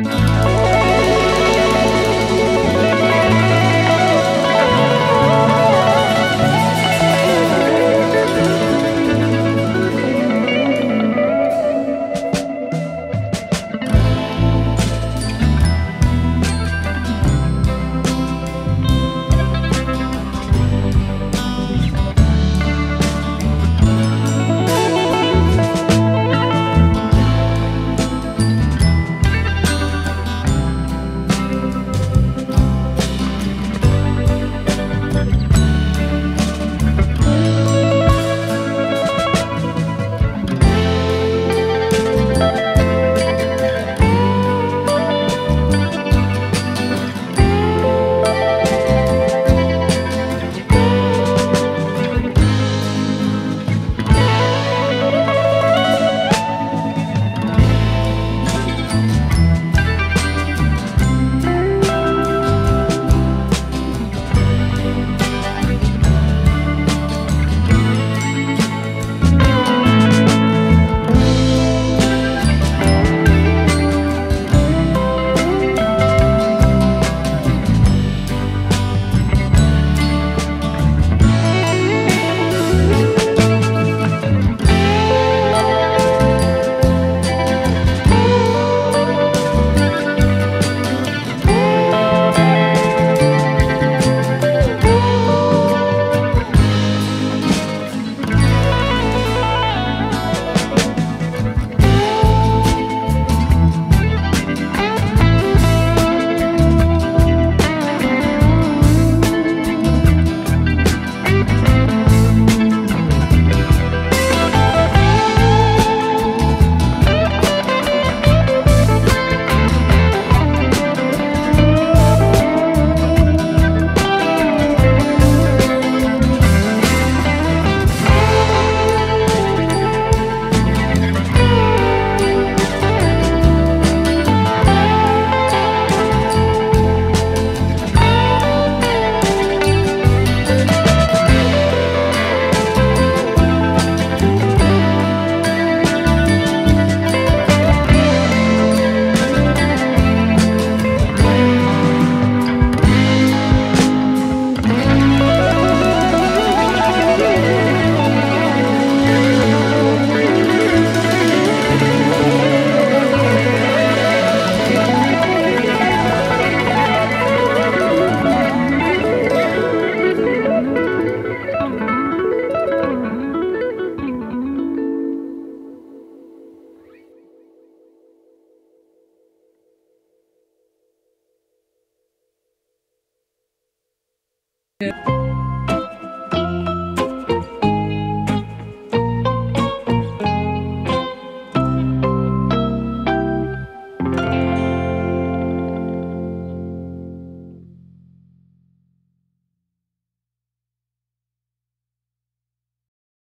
oh Yeah.